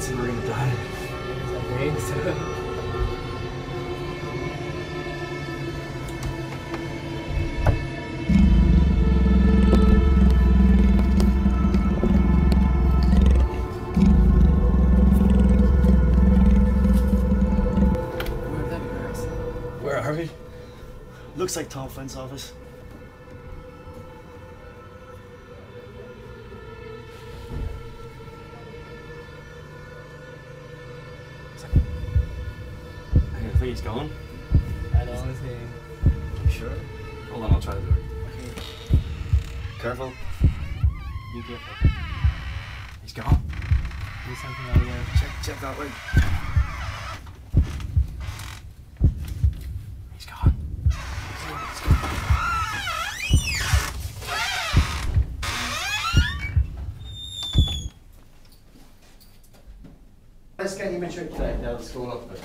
minutes and we're gonna die. Thanks. Where are we? Looks like Tom Flynn's office. Think he's gone. I don't think. You sure? Hold on, I'll try the door. it. Careful. Be careful. He's gone. Do something over there. Check, check that way. He's gone. Let's get him a trip today down to school office.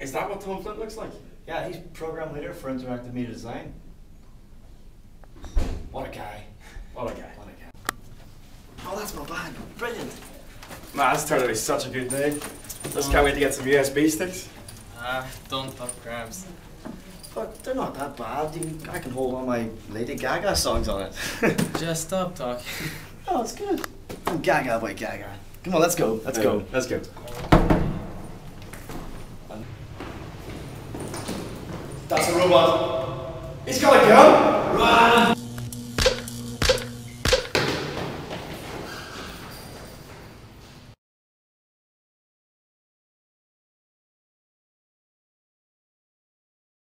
Is that what Tom Flint looks like? Yeah, he's program leader for interactive media design. What a guy. What a guy. What a guy. Oh, that's my bag. Brilliant. Man, this turned out to be such a good day. Just can't wait to get some USB sticks. Ah, don't talk grams. Look, they're not that bad. Can, I can hold all my Lady Gaga songs on it. Just stop talking. oh, it's good. I'm Gaga by Gaga. Come on, let's go. Let's go. Let's go. That's a robot. It's got a gun. Run.